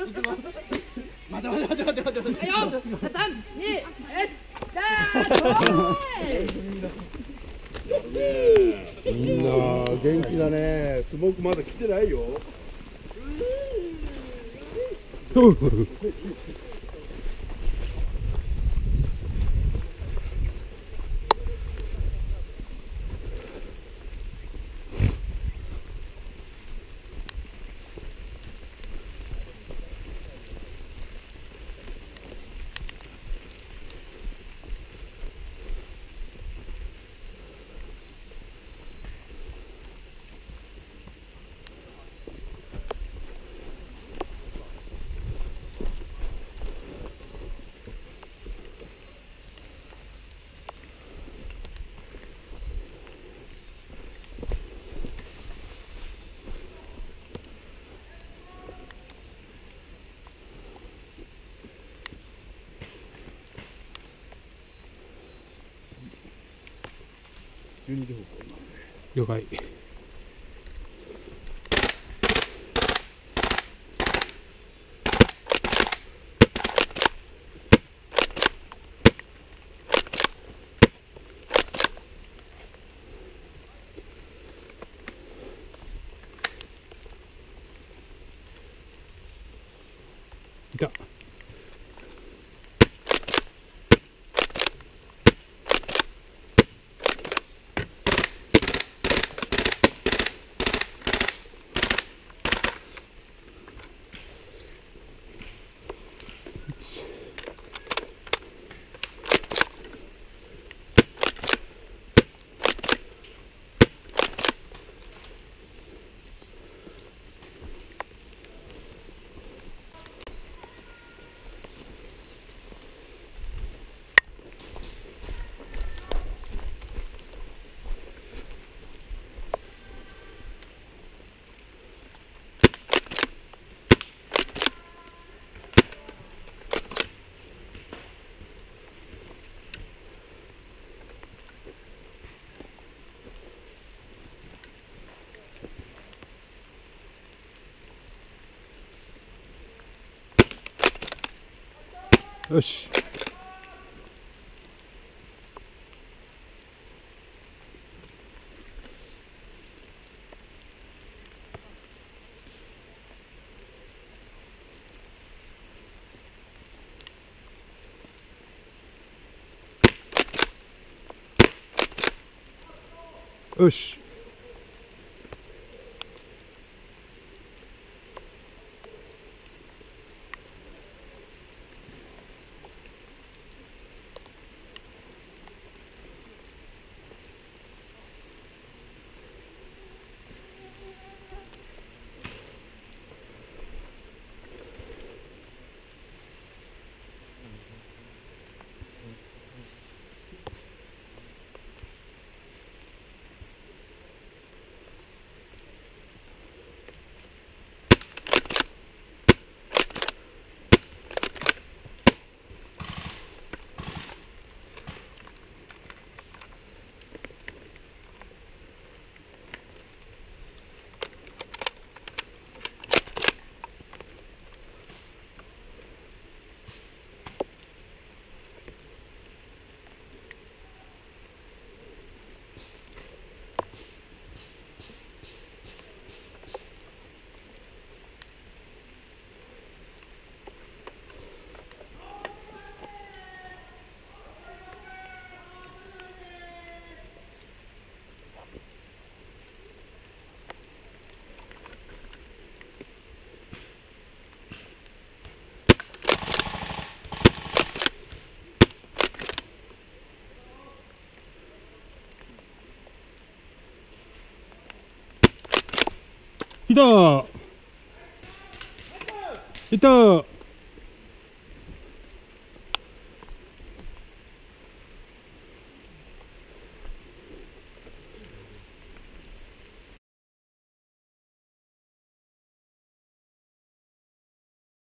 待て待て待て待て待て待てよ三二一スターみんな元気だね。スモークまだ来てないよ 12時方向了解。いた。よし。よし。いたいた